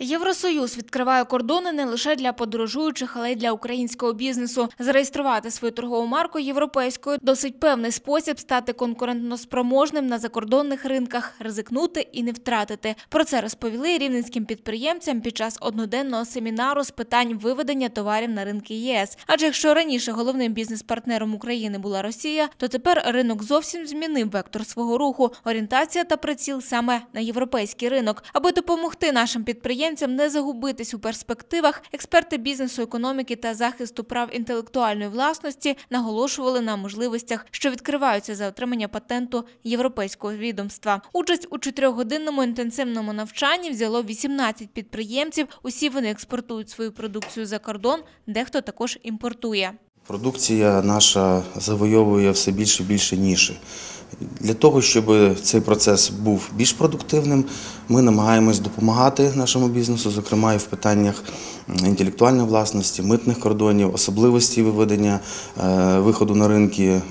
Євросоюз відкриває кордони не лише для подорожуючих, але й для українського бізнесу. Зареєструвати свою торгову марку європейською досить певний спосіб стати конкурентноспроможним на закордонних ринках, ризикнути і не втратити. Про це розповіли рівненським підприємцям під час одноденного семінару з питань виведення товарів на ринки ЄС. Адже якщо раніше головним бізнес-партнером України була Росія, то тепер ринок зовсім змінив вектор свого руху. Орієнтація та приціл саме на європейський ринок, аби допомогти нашим підприємцям не загубитись у перспективах. Експерти бізнесу, економіки та захисту прав інтелектуальної власності наголошували на можливостях, що відкриваються за отримання патенту європейського відомства. Участь у чотирьохгодинному інтенсивному навчанні взяло 18 підприємців. Усі вони експортують свою продукцію за кордон, дехто також імпортує. Продукція наша завойовує все більше і більше ніші. Для того, щоб цей процес був більш продуктивним, ми намагаємось допомагати нашому бізнесу, зокрема і в питаннях інтелектуальної власності, митних кордонів, особливості виведення е, виходу на ринки е,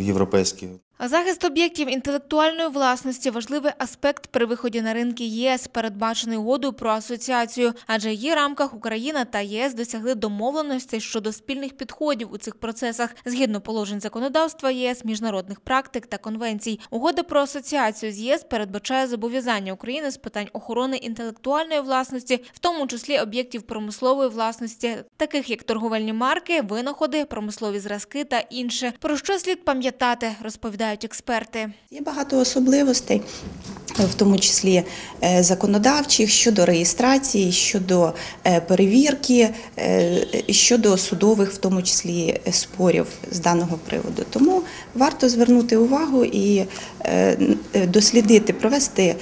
європейські. Захист об'єктів інтелектуальної власності важливий аспект при виході на ринки ЄС, передбачений угодою про асоціацію, адже в її рамках Україна та ЄС досягли домовленостей щодо спільних підходів у цих процесах згідно положень законодавства ЄС, міжнародних практик та конвенцій. Угода про асоціацію з ЄС передбачає зобов'язання України з питань охорони інтелектуальної власності, в тому числі об'єктів промислової власності, таких як торговельні марки, винаходи, промислові зразки та інше. Про що слід пам'ятати, розповідають експерти. Є багато особливостей, в тому числі е, законодавчих щодо реєстрації, щодо е, перевірки, е, щодо судових, в тому числі спорів з даного приводу. Тому варто звернути увагу і дослідити, провести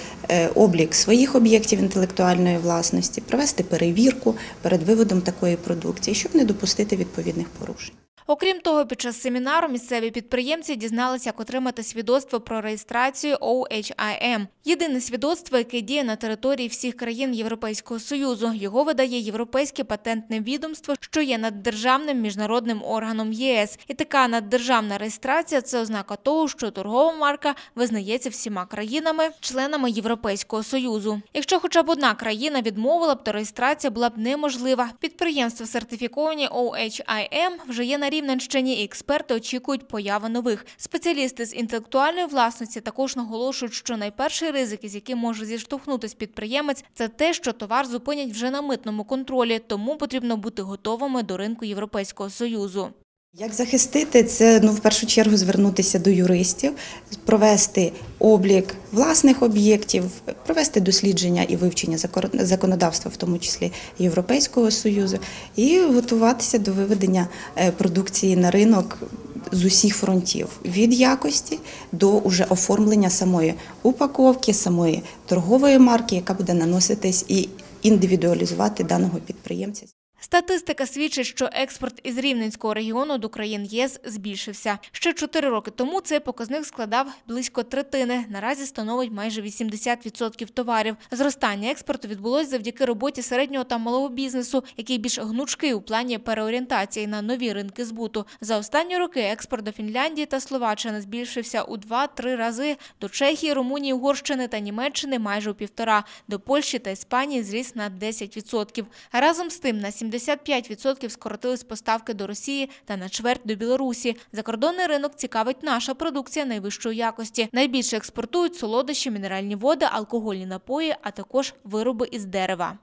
облік своїх об'єктів інтелектуальної власності, провести перевірку перед виводом такої продукції, щоб не допустити відповідних порушень. Окрім того, під час семінару місцеві підприємці дізналися, як отримати свідоцтво про реєстрацію OHIM. Єдине свідоцтво, яке діє на території всіх країн Європейського Союзу. Його видає Європейське патентне відомство, що є наддержавним міжнародним органом ЄС. І така наддержавна реєстрація це ознака того, що торгова марка визнається всіма країнами, членами Європейського Союзу. Якщо хоча б одна країна відмовила б, то реєстрація була б неможлива. Підприємства сертифіковані OHIM вже є на Рівненщині, і експерти очікують появи нових. Спеціалісти з інтелектуальної власності також наголошують, що найперший ризик, із яким може зіштовхнутися підприємець, це те, що товар зупинять вже на митному контролі, тому потрібно бути готовими до ринку Європейського союзу. Як захистити це ну в першу чергу звернутися до юристів, провести облік власних об'єктів, провести дослідження і вивчення законодавства, в тому числі Європейського союзу, і готуватися до виведення е, продукції на ринок з усіх фронтів від якості до уже оформлення самої упаковки, самої торгової марки, яка буде наноситись і індивідуалізувати даного підприємця. Статистика свідчить, що експорт із Рівненського регіону до країн ЄС збільшився. Ще чотири роки тому цей показник складав близько третини. Наразі становить майже 80% товарів. Зростання експорту відбулось завдяки роботі середнього та малого бізнесу, який більш гнучкий у плані переорієнтації на нові ринки збуту. За останні роки експорт до Фінляндії та Словаччини збільшився у 2-3 рази. До Чехії, Румунії, Угорщини та Німеччини майже у півтора. До Польщі та Іспанії зріс на 10%. Разом з тим на 75% скоротились поставки до Росії та на чверть до Білорусі. Закордонний ринок цікавить наша продукція найвищої якості. Найбільше експортують солодощі, мінеральні води, алкогольні напої, а також вироби із дерева.